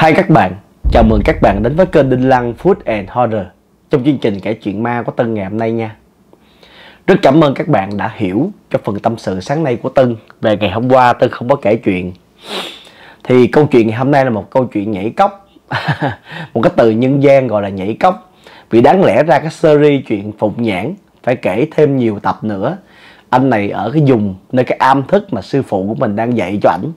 hai các bạn, chào mừng các bạn đến với kênh Đinh Lăng Food and Horror trong chương trình kể chuyện ma của Tân ngày hôm nay nha. Rất cảm ơn các bạn đã hiểu cho phần tâm sự sáng nay của Tân về ngày hôm qua Tân không có kể chuyện. Thì câu chuyện ngày hôm nay là một câu chuyện nhảy cốc, một cái từ nhân gian gọi là nhảy cốc. Vì đáng lẽ ra cái series chuyện Phụng Nhãn phải kể thêm nhiều tập nữa. Anh này ở cái vùng nơi cái am thức mà sư phụ của mình đang dạy cho ảnh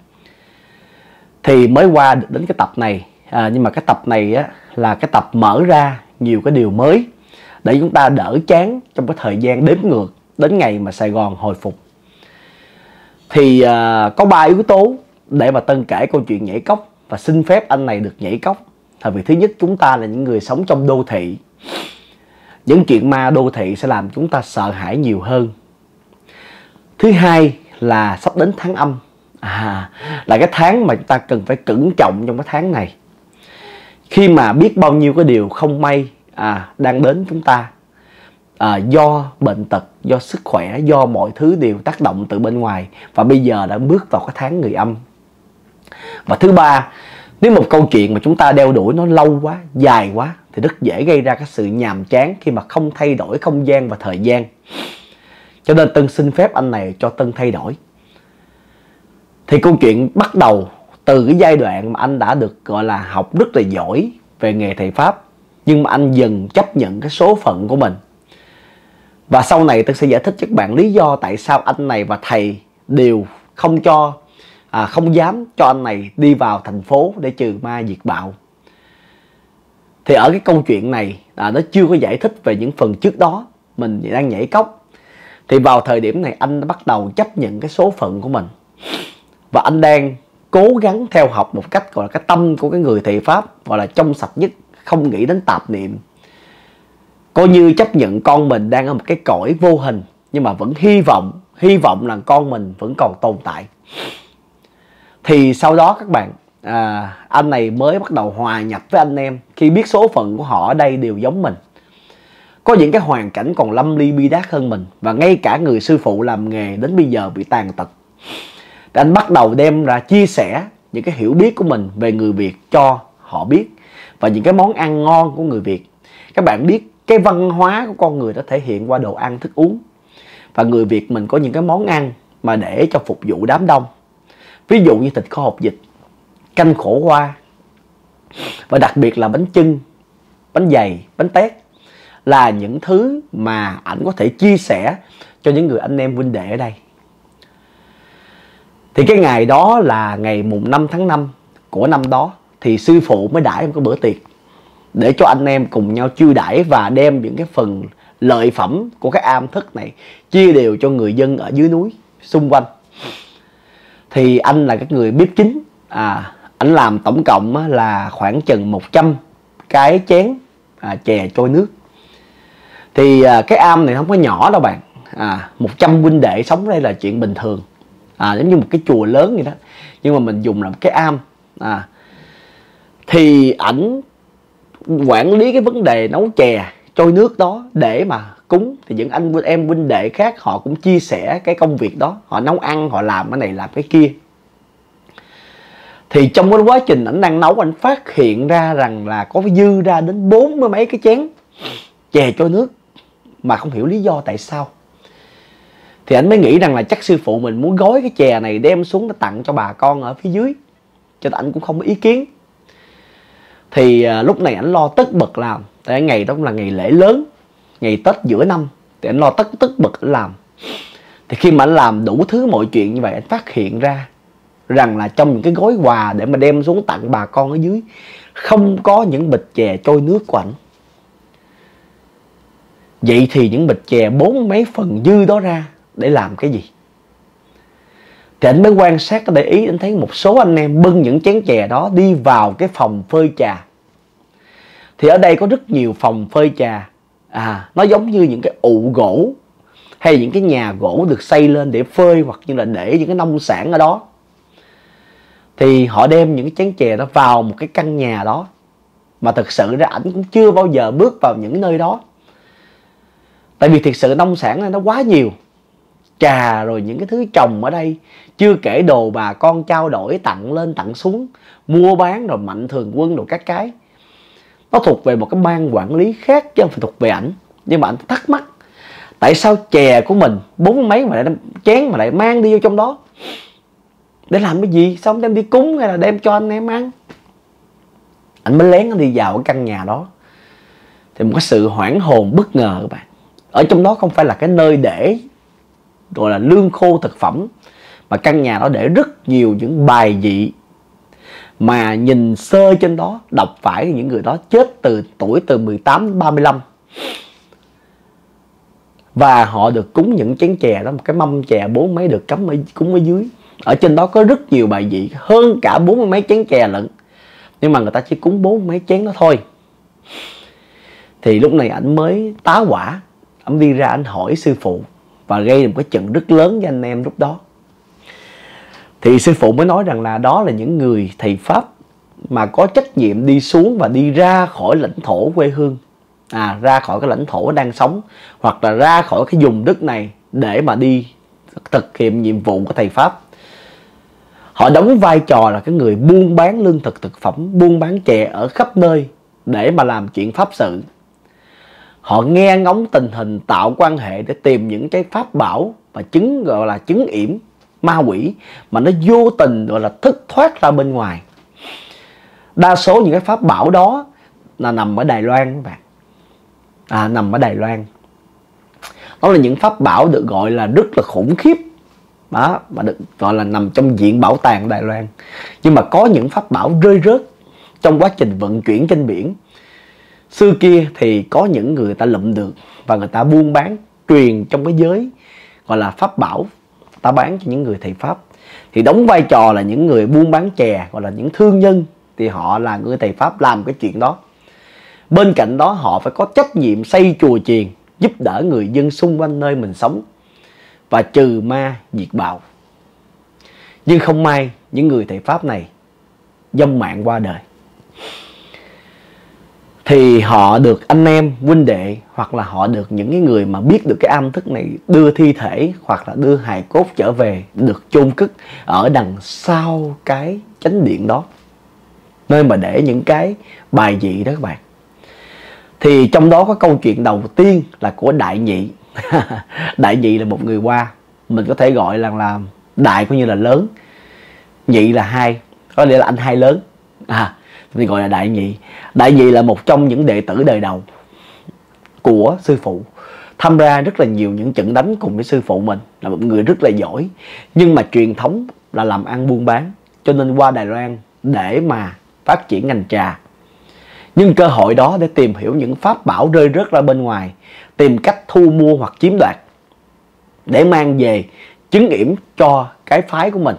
thì mới qua được đến cái tập này à, nhưng mà cái tập này á, là cái tập mở ra nhiều cái điều mới để chúng ta đỡ chán trong cái thời gian đếm ngược đến ngày mà Sài Gòn hồi phục. Thì à, có ba yếu tố để mà Tân kể câu chuyện nhảy cốc và xin phép anh này được nhảy cốc. Là vì thứ nhất chúng ta là những người sống trong đô thị. Những chuyện ma đô thị sẽ làm chúng ta sợ hãi nhiều hơn. Thứ hai là sắp đến tháng âm à là cái tháng mà chúng ta cần phải cẩn trọng trong cái tháng này. Khi mà biết bao nhiêu cái điều không may à, đang đến chúng ta à, do bệnh tật do sức khỏe do mọi thứ đều tác động từ bên ngoài và bây giờ đã bước vào cái tháng người âm. Và thứ ba nếu một câu chuyện mà chúng ta đeo đuổi nó lâu quá dài quá thì rất dễ gây ra cái sự nhàm chán khi mà không thay đổi không gian và thời gian. Cho nên tân xin phép anh này cho tân thay đổi thì câu chuyện bắt đầu từ cái giai đoạn mà anh đã được gọi là học rất là giỏi về nghề thầy pháp nhưng mà anh dần chấp nhận cái số phận của mình. Và sau này tôi sẽ giải thích cho các bạn lý do tại sao anh này và thầy đều không cho à, không dám cho anh này đi vào thành phố để trừ ma diệt bạo. Thì ở cái câu chuyện này à, nó chưa có giải thích về những phần trước đó mình đang nhảy cốc. Thì vào thời điểm này anh đã bắt đầu chấp nhận cái số phận của mình và anh đang cố gắng theo học một cách gọi là cái tâm của cái người thầy pháp gọi là trong sạch nhất không nghĩ đến tạp niệm. Coi như chấp nhận con mình đang ở một cái cõi vô hình nhưng mà vẫn hy vọng hy vọng là con mình vẫn còn tồn tại. Thì sau đó các bạn à, anh này mới bắt đầu hòa nhập với anh em. Khi biết số phận của họ ở đây đều giống mình. Có những cái hoàn cảnh còn lâm ly bi đát hơn mình và ngay cả người sư phụ làm nghề đến bây giờ bị tàn tật thì anh bắt đầu đem ra chia sẻ những cái hiểu biết của mình về người Việt cho họ biết và những cái món ăn ngon của người Việt. Các bạn biết cái văn hóa của con người đã thể hiện qua đồ ăn, thức uống. Và người Việt mình có những cái món ăn mà để cho phục vụ đám đông. Ví dụ như thịt kho hộp vịt, canh khổ qua, và đặc biệt là bánh chưng, bánh dày, bánh tét là những thứ mà ảnh có thể chia sẻ cho những người anh em huynh đệ ở đây thì cái ngày đó là ngày mùng 5 tháng 5 của năm đó thì sư phụ mới đãi một cái bữa tiệc để cho anh em cùng nhau chiêu đãi và đem những cái phần lợi phẩm của cái am thức này chia đều cho người dân ở dưới núi xung quanh. Thì anh là cái người bếp chính. À anh làm tổng cộng là khoảng chừng 100 cái chén à, chè trôi nước. Thì à, cái am này không có nhỏ đâu bạn. À 100 huynh đệ sống đây là chuyện bình thường à, giống như một cái chùa lớn vậy đó. Nhưng mà mình dùng làm cái am. À thì ảnh quản lý cái vấn đề nấu chè trôi nước đó để mà cúng. Thì những anh em huynh đệ khác họ cũng chia sẻ cái công việc đó. Họ nấu ăn họ làm cái này làm cái kia. Thì trong cái quá trình ảnh đang nấu anh phát hiện ra rằng là có dư ra đến bốn mươi mấy cái chén chè trôi nước. Mà không hiểu lý do tại sao thì anh mới nghĩ rằng là chắc sư phụ mình muốn gói cái chè này đem xuống để tặng cho bà con ở phía dưới. Cho nên anh cũng không có ý kiến. Thì à, lúc này anh lo tất bật làm. Tại ngày đó cũng là ngày lễ lớn ngày tết giữa năm. Thì anh lo tất tất bật anh làm. Thì khi mà anh làm đủ thứ mọi chuyện như vậy anh phát hiện ra rằng là trong những cái gói quà để mà đem xuống tặng bà con ở dưới không có những bịch chè trôi nước của ảnh. Vậy thì những bịch chè bốn mấy phần dư đó ra để làm cái gì. Thì anh mới quan sát để ý, anh thấy một số anh em bưng những chén chè đó đi vào cái phòng phơi trà. Thì ở đây có rất nhiều phòng phơi trà. À nó giống như những cái ụ gỗ hay những cái nhà gỗ được xây lên để phơi hoặc như là để những cái nông sản ở đó. Thì họ đem những cái chén chè đó vào một cái căn nhà đó. Mà thực sự ra ảnh cũng chưa bao giờ bước vào những nơi đó. Tại vì thực sự nông sản này nó quá nhiều trà rồi những cái thứ trồng ở đây. Chưa kể đồ bà con trao đổi, tặng lên, tặng xuống, mua bán rồi mạnh thường quân rồi các cái. Nó thuộc về một cái ban quản lý khác chứ không phải thuộc về ảnh. Nhưng mà ảnh thắc mắc, tại sao chè của mình bốn mấy mà lại chén mà lại mang đi vô trong đó? Để làm cái gì? Xong đem đi cúng hay là đem cho anh em ăn? Anh mới lén đi vào cái căn nhà đó. Thì một cái sự hoảng hồn bất ngờ các bạn. Ở trong đó không phải là cái nơi để gọi là lương khô thực phẩm, mà căn nhà đó để rất nhiều những bài dị mà nhìn sơ trên đó, đọc phải những người đó chết từ tuổi từ 18 đến 35 và họ được cúng những chén chè đó, một cái mâm chè bốn mấy được cắm ở, cúng ở dưới. Ở trên đó có rất nhiều bài vị, hơn cả bốn mấy chén chè lận. Nhưng mà người ta chỉ cúng bốn mấy chén đó thôi. Thì lúc này ảnh mới tá quả ảnh đi ra anh hỏi sư phụ và gây một cái trận rất lớn cho anh em lúc đó. Thì sư phụ mới nói rằng là đó là những người thầy pháp mà có trách nhiệm đi xuống và đi ra khỏi lãnh thổ quê hương. À ra khỏi cái lãnh thổ đang sống hoặc là ra khỏi cái vùng đất này để mà đi thực hiện nhiệm vụ của thầy pháp. Họ đóng vai trò là cái người buôn bán lương thực thực phẩm, buôn bán chè ở khắp nơi để mà làm chuyện pháp sự họ nghe ngóng tình hình tạo quan hệ để tìm những cái pháp bảo và chứng gọi là chứng yểm ma quỷ mà nó vô tình gọi là thức thoát ra bên ngoài. Đa số những cái pháp bảo đó là nằm ở Đài Loan các bạn. À, nằm ở Đài Loan. Đó là những pháp bảo được gọi là rất là khủng khiếp. Đó mà được gọi là nằm trong diện bảo tàng Đài Loan. Nhưng mà có những pháp bảo rơi rớt trong quá trình vận chuyển trên biển xưa kia thì có những người ta lụm được và người ta buôn bán, truyền trong cái giới, gọi là pháp bảo. Ta bán cho những người thầy pháp. Thì đóng vai trò là những người buôn bán chè, gọi là những thương nhân, thì họ là người thầy pháp làm cái chuyện đó. Bên cạnh đó, họ phải có trách nhiệm xây chùa chiền, giúp đỡ người dân xung quanh nơi mình sống và trừ ma diệt bạo. Nhưng không may, những người thầy pháp này dông mạng qua đời thì họ được anh em, huynh đệ hoặc là họ được những cái người mà biết được cái âm thức này đưa thi thể hoặc là đưa hài cốt trở về được chôn cất ở đằng sau cái chánh điện đó, nơi mà để những cái bài dị đó các bạn. Thì trong đó có câu chuyện đầu tiên là của đại nhị. Đại nhị là một người qua mình có thể gọi là là đại coi như là lớn. Nhị là hai, có nghĩa là anh hai lớn. À thì gọi là đại nhị. Đại nhị là một trong những đệ tử đời đầu của sư phụ. Tham gia rất là nhiều những trận đánh cùng với sư phụ mình, là một người rất là giỏi. Nhưng mà truyền thống là làm ăn buôn bán, cho nên qua Đài Loan để mà phát triển ngành trà. Nhưng cơ hội đó để tìm hiểu những pháp bảo rơi rớt ra bên ngoài, tìm cách thu mua hoặc chiếm đoạt, để mang về chứng yểm cho cái phái của mình.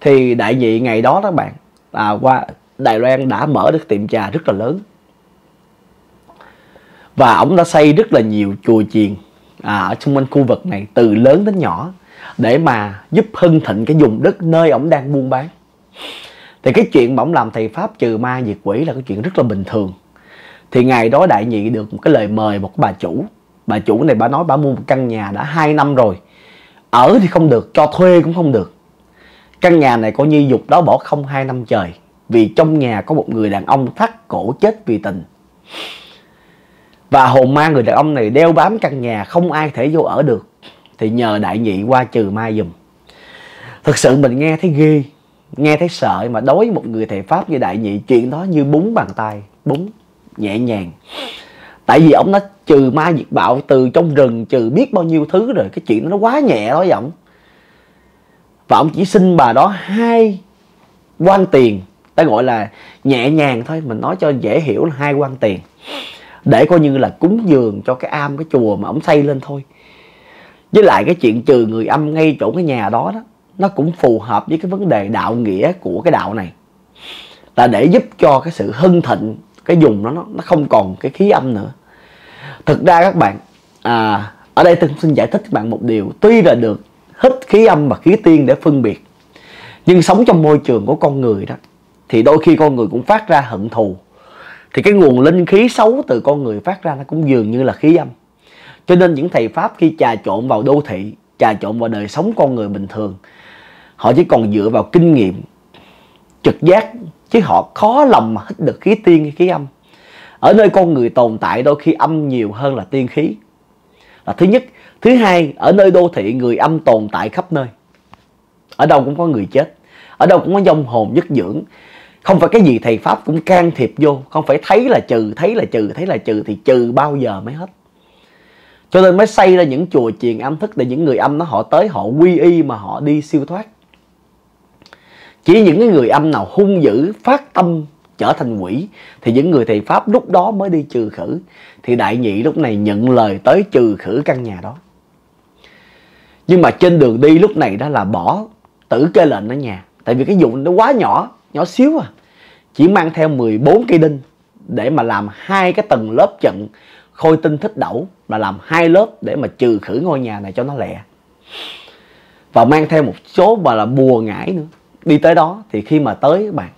Thì đại nhị ngày đó các bạn là qua Đài Loan đã mở được tiệm trà rất là lớn. Và ông đã xây rất là nhiều chùa chiền à, ở xung quanh khu vực này từ lớn đến nhỏ để mà giúp hưng thịnh cái vùng đất nơi ông đang buôn bán. Thì cái chuyện mà ông làm thầy pháp trừ ma diệt quỷ là cái chuyện rất là bình thường. Thì ngày đó đại nhị được một cái lời mời một bà chủ. Bà chủ này bà nói bà mua một căn nhà đã 2 năm rồi ở thì không được cho thuê cũng không được. Căn nhà này coi như dục đó bỏ không hai năm trời vì trong nhà có một người đàn ông thắt cổ chết vì tình. Và hồn ma người đàn ông này đeo bám căn nhà, không ai thể vô ở được. Thì nhờ đại nhị qua trừ ma dùm. Thực sự mình nghe thấy ghê, nghe thấy sợ mà đối với một người thầy pháp như đại nhị chuyện đó như búng bàn tay, búng, nhẹ nhàng. Tại vì ông đã trừ ma diệt bạo từ trong rừng, trừ biết bao nhiêu thứ rồi, cái chuyện nó quá nhẹ đó giọng và ông chỉ xin bà đó hai quan tiền ta gọi là nhẹ nhàng thôi mình nói cho dễ hiểu là hai quan tiền. Để coi như là cúng dường cho cái am cái chùa mà ông xây lên thôi. Với lại cái chuyện trừ người âm ngay chỗ cái nhà đó đó nó cũng phù hợp với cái vấn đề đạo nghĩa của cái đạo này. Là để giúp cho cái sự hưng thịnh cái dùng nó nó không còn cái khí âm nữa. Thực ra các bạn à, ở đây tôi xin giải thích các bạn một điều. Tuy là được hít khí âm và khí tiên để phân biệt nhưng sống trong môi trường của con người đó thì đôi khi con người cũng phát ra hận thù. Thì cái nguồn linh khí xấu từ con người phát ra nó cũng dường như là khí âm. Cho nên những thầy pháp khi trà trộn vào đô thị, trà trộn vào đời sống con người bình thường, họ chỉ còn dựa vào kinh nghiệm, trực giác, chứ họ khó lòng mà hít được khí tiên hay khí âm. Ở nơi con người tồn tại đôi khi âm nhiều hơn là tiên khí. Là thứ nhất. Thứ hai, ở nơi đô thị người âm tồn tại khắp nơi, ở đâu cũng có người chết ở đâu cũng có dông hồn nhất dưỡng. Không phải cái gì thầy pháp cũng can thiệp vô. Không phải thấy là trừ, thấy là trừ, thấy là trừ thì trừ bao giờ mới hết. Cho nên mới xây ra những chùa chiền âm thức để những người âm nó họ tới, họ quy y mà họ đi siêu thoát. Chỉ những cái người âm nào hung dữ, phát tâm trở thành quỷ, thì những người thầy pháp lúc đó mới đi trừ khử. Thì đại nhị lúc này nhận lời tới trừ khử căn nhà đó. Nhưng mà trên đường đi lúc này đó là bỏ tử kê lệnh ở nhà tại vì cái dụng nó quá nhỏ nhỏ xíu à. Chỉ mang theo 14 cây đinh để mà làm hai cái tầng lớp trận khôi tinh thích đẩu là làm hai lớp để mà trừ khử ngôi nhà này cho nó lẹ. Và mang theo một số mà là bùa ngải nữa. Đi tới đó thì khi mà tới các bạn,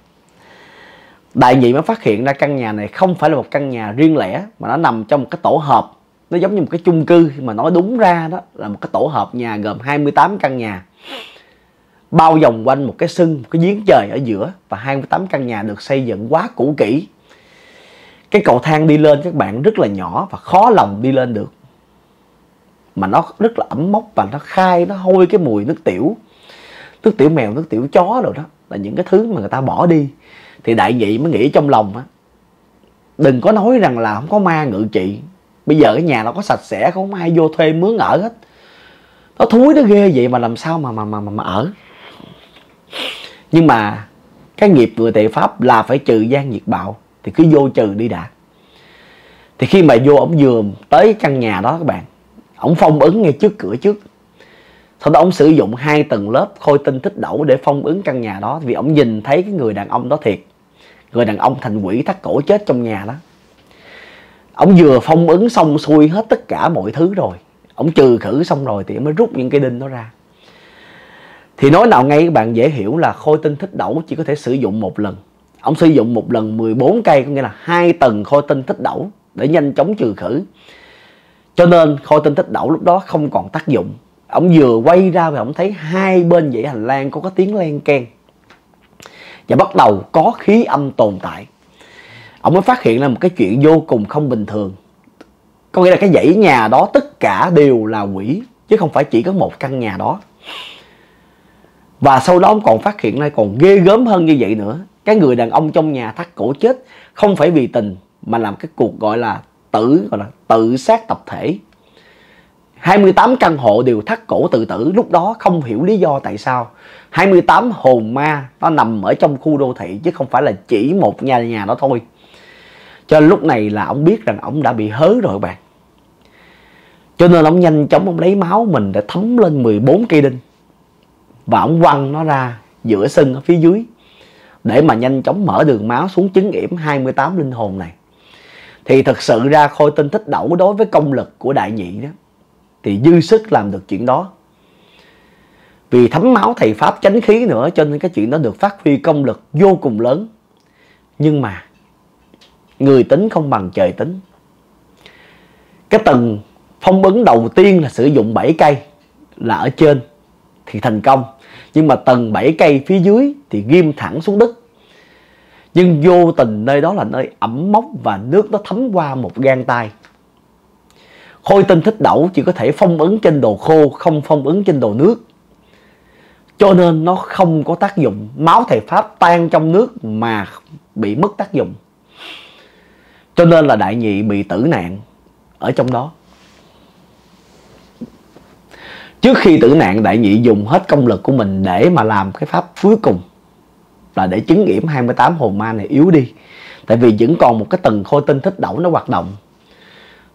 đại nhị mới phát hiện ra căn nhà này không phải là một căn nhà riêng lẻ, mà nó nằm trong một cái tổ hợp. Nó giống như một cái chung cư, mà nói đúng ra đó, là một cái tổ hợp nhà gồm 28 căn nhà bao vòng quanh một cái sân một cái giếng trời ở giữa và 28 căn nhà được xây dựng quá cũ kỹ. Cái cầu thang đi lên các bạn rất là nhỏ và khó lòng đi lên được. Mà nó rất là ẩm mốc và nó khai nó hôi cái mùi nước tiểu. Nước tiểu mèo nước tiểu chó rồi đó là những cái thứ mà người ta bỏ đi. Thì đại nhị mới nghĩ trong lòng á đừng có nói rằng là không có ma ngự trị. Bây giờ cái nhà nó có sạch sẽ không ai vô thuê mướn ở hết. Nó thúi nó ghê vậy mà làm sao mà mà mà mà, mà ở? Nhưng mà cái nghiệp người tệ pháp là phải trừ gian nhiệt bạo, thì cứ vô trừ đi đã. Thì khi mà vô ổng vừa tới căn nhà đó các bạn, ổng phong ứng ngay trước cửa trước. Sau đó ổng sử dụng hai tầng lớp khôi tinh thích đẩu để phong ứng căn nhà đó, vì ổng nhìn thấy cái người đàn ông đó thiệt. Người đàn ông thành quỷ thắt cổ chết trong nhà đó. Ổng vừa phong ứng xong xuôi hết tất cả mọi thứ rồi. Ổng trừ khử xong rồi thì mới rút những cái đinh đó ra thì nói nào ngay, các bạn dễ hiểu là khôi tinh thích đẩu chỉ có thể sử dụng một lần. Ông sử dụng một lần 14 cây, có nghĩa là hai tầng khôi tinh thích đẩu để nhanh chóng trừ khử. Cho nên khôi tinh thích đẩu lúc đó không còn tác dụng. Ông vừa quay ra và ông thấy hai bên dãy hành lang có cái tiếng len keng. Và bắt đầu có khí âm tồn tại. Ông mới phát hiện ra một cái chuyện vô cùng không bình thường. Có nghĩa là cái dãy nhà đó tất cả đều là quỷ, chứ không phải chỉ có một căn nhà đó và sau đó ông còn phát hiện ra còn ghê gớm hơn như vậy nữa. Cái người đàn ông trong nhà thắt cổ chết, không phải vì tình, mà làm cái cuộc gọi là tử, gọi là tự sát tập thể. 28 căn hộ đều thắt cổ tự tử. Lúc đó không hiểu lý do tại sao. 28 hồn ma, nó nằm ở trong khu đô thị, chứ không phải là chỉ một nhà nhà đó thôi. Cho nên lúc này là ông biết rằng ông đã bị hớ rồi bạn. Cho nên ông nhanh chóng ông lấy máu mình để thấm lên 14 cây đinh và ổng quăng nó ra giữa sân ở phía dưới, để mà nhanh chóng mở đường máu xuống chứng yểm 28 linh hồn này. Thì thật sự ra khôi tinh thích đẩu đối với công lực của đại nhị đó, thì dư sức làm được chuyện đó. Vì thấm máu thầy pháp chánh khí nữa, cho nên cái chuyện đó được phát huy công lực vô cùng lớn. Nhưng mà, người tính không bằng trời tính. Cái tầng phong ấn đầu tiên là sử dụng 7 cây là ở trên, thì thành công nhưng mà tầng 7 cây phía dưới thì ghim thẳng xuống đất. Nhưng vô tình nơi đó là nơi ẩm mốc và nước nó thấm qua một gan tay. Khôi tinh thích đẩu chỉ có thể phong ấn trên đồ khô, không phong ấn trên đồ nước. Cho nên nó không có tác dụng. Máu thầy pháp tan trong nước mà bị mất tác dụng. Cho nên là đại nhị bị tử nạn ở trong đó. Trước khi tử nạn đại nhị dùng hết công lực của mình để mà làm cái pháp cuối cùng là để chứng nghiệm 28 hồn ma này yếu đi. Tại vì vẫn còn một cái tầng khôi tinh thích đẩu nó hoạt động.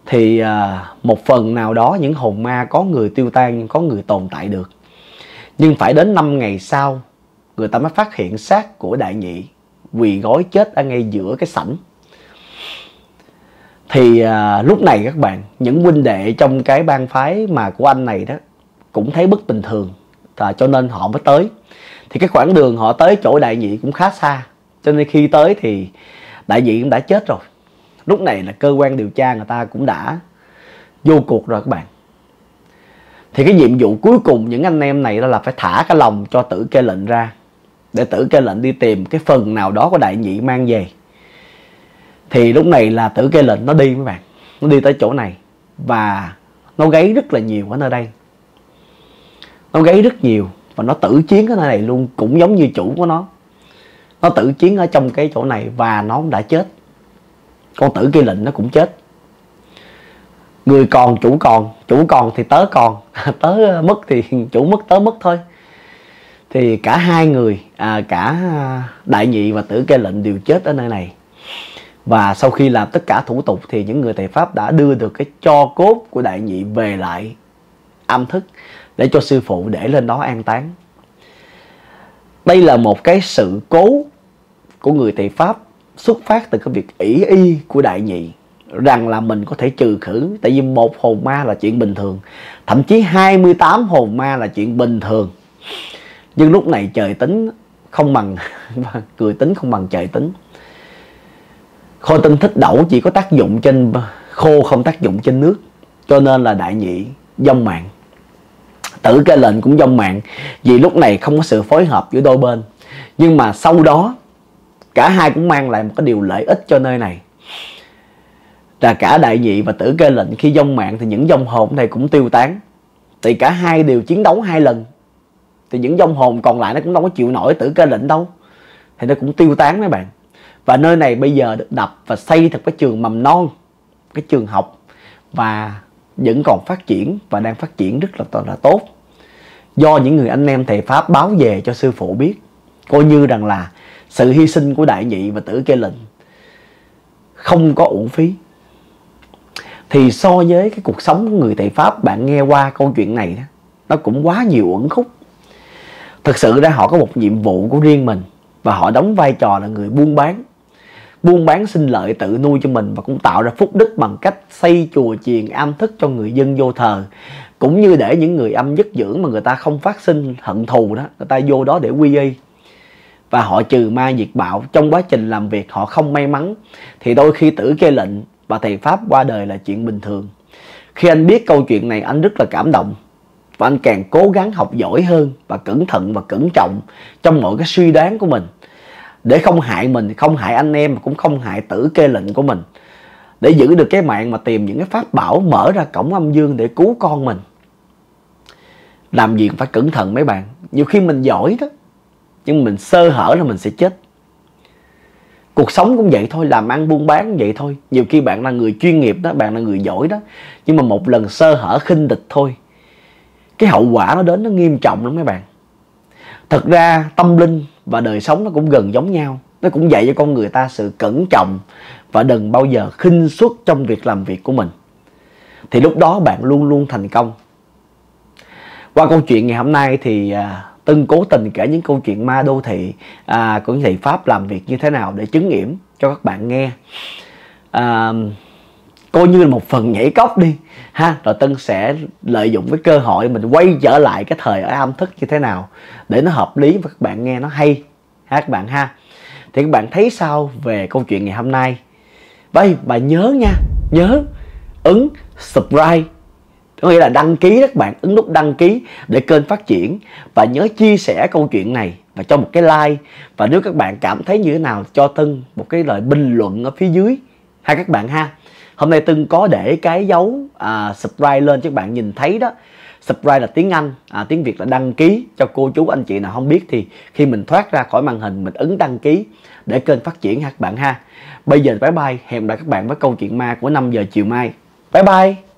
Thì à, một phần nào đó những hồn ma có người tiêu tan nhưng có người tồn tại được. Nhưng phải đến 5 ngày sau người ta mới phát hiện xác của đại nhị quỳ gói chết ở ngay giữa cái sảnh. Thì à, lúc này các bạn những huynh đệ trong cái bang phái mà của anh này đó cũng thấy bất bình thường. Và cho nên họ mới tới. Thì cái quãng đường họ tới chỗ đại nhị cũng khá xa. Cho nên khi tới thì đại nhị cũng đã chết rồi. Lúc này là cơ quan điều tra người ta cũng đã vô cuộc rồi các bạn. Thì cái nhiệm vụ cuối cùng những anh em này đó là phải thả cái lòng cho tử kê lệnh ra. Để tử kê lệnh đi tìm cái phần nào đó của đại nhị mang về. Thì lúc này là tử kê lệnh nó đi các bạn. Nó đi tới chỗ này. Và nó gáy rất là nhiều ở nơi đây nó gáy rất nhiều và nó tử chiến cái nơi này luôn cũng giống như chủ của nó. Nó tử chiến ở trong cái chỗ này và nó đã chết. Con tử kia lệnh nó cũng chết. Người còn chủ còn chủ còn thì tớ còn. Tớ mất thì chủ mất tớ mất thôi. Thì cả hai người à, cả đại nhị và tử kê lệnh đều chết ở nơi này. Và sau khi làm tất cả thủ tục thì những người thầy pháp đã đưa được cái cho cốt của đại nhị về lại âm thức để cho sư phụ để lên đó an táng. Đây là một cái sự cố của người thầy pháp xuất phát từ cái việc ỷ y của đại nhị, rằng là mình có thể trừ khử. Tại vì một hồn ma là chuyện bình thường, thậm chí 28 hồn ma là chuyện bình thường. Nhưng lúc này trời tính không bằng, cười tính không bằng trời tính. Khôi tinh thích đậu chỉ có tác dụng trên, khô không tác dụng trên nước, cho nên là đại nhị dông mạng tử cái lệnh cũng dông mạng, vì lúc này không có sự phối hợp giữa đôi bên. Nhưng mà sau đó, cả hai cũng mang lại một cái điều lợi ích cho nơi này. Là cả đại nhị và tử kê lệnh khi dông mạng thì những dông hồn này cũng tiêu tán. Thì cả hai đều chiến đấu hai lần. Thì những dông hồn còn lại nó cũng đâu có chịu nổi tử kê lệnh đâu. Thì nó cũng tiêu tán mấy bạn. Và nơi này bây giờ được đập và xây thật cái trường mầm non, cái trường học. Và vẫn còn phát triển và đang phát triển rất là là tốt do những người anh em thầy pháp báo về cho sư phụ biết, coi như rằng là sự hy sinh của đại nhị và tử kê lệnh không có uổng phí. Thì so với cái cuộc sống của người thầy pháp, bạn nghe qua câu chuyện này đó, nó cũng quá nhiều uẩn khúc. Thực sự ra họ có một nhiệm vụ của riêng mình và họ đóng vai trò là người buôn bán buôn bán sinh lợi tự nuôi cho mình và cũng tạo ra phúc đức bằng cách xây chùa chiền am thức cho người dân vô thờ. Cũng như để những người âm dứt dưỡng mà người ta không phát sinh hận thù đó, người ta vô đó để quy y. Và họ trừ ma diệt bạo, trong quá trình làm việc họ không may mắn. Thì đôi khi tử kê lệnh và thầy pháp qua đời là chuyện bình thường. Khi anh biết câu chuyện này, anh rất là cảm động. Và anh càng cố gắng học giỏi hơn và cẩn thận và cẩn trọng trong mọi cái suy đoán của mình để không hại mình, không hại anh em mà cũng không hại tử kê lệnh của mình. Để giữ được cái mạng mà tìm những cái pháp bảo, mở ra cổng âm dương để cứu con mình. Làm gì cũng phải cẩn thận mấy bạn. Nhiều khi mình giỏi đó, nhưng mình sơ hở là mình sẽ chết. Cuộc sống cũng vậy thôi, làm ăn buôn bán cũng vậy thôi. Nhiều khi bạn là người chuyên nghiệp đó, bạn là người giỏi đó, nhưng mà một lần sơ hở khinh địch thôi, cái hậu quả nó đến nó nghiêm trọng lắm mấy bạn. Thật ra tâm linh và đời sống nó cũng gần giống nhau. Nó cũng dạy cho con người ta sự cẩn trọng và đừng bao giờ khinh suất trong việc làm việc của mình. Thì lúc đó bạn luôn luôn thành công. Qua câu chuyện ngày hôm nay thì à, Tân cố tình kể những câu chuyện ma đô thị à, của những thầy Pháp làm việc như thế nào để chứng nghiệm cho các bạn nghe. À, coi như là một phần nhảy cốc đi, ha. Rồi Tân sẽ lợi dụng cái cơ hội mình quay trở lại cái thời ở âm thức như thế nào để nó hợp lý và các bạn nghe nó hay, ha, các bạn, ha. Thì các bạn thấy sao về câu chuyện ngày hôm nay? Vậy bà nhớ nha, nhớ ứng subscribe, có nghĩa là đăng ký các bạn, ấn nút đăng ký để kênh phát triển. Và nhớ chia sẻ câu chuyện này và cho một cái like. Và nếu các bạn cảm thấy như thế nào, cho Tân một cái lời bình luận ở phía dưới hai các bạn, ha hôm nay từng có để cái dấu à, subscribe lên cho các bạn nhìn thấy đó. Subscribe là tiếng Anh à, tiếng Việt là đăng ký. Cho cô chú anh chị nào không biết thì khi mình thoát ra khỏi màn hình mình ấn đăng ký để kênh phát triển ha các bạn ha. Bây giờ bye bye hẹn gặp lại các bạn với câu chuyện ma của 5 giờ chiều mai. Bye bye!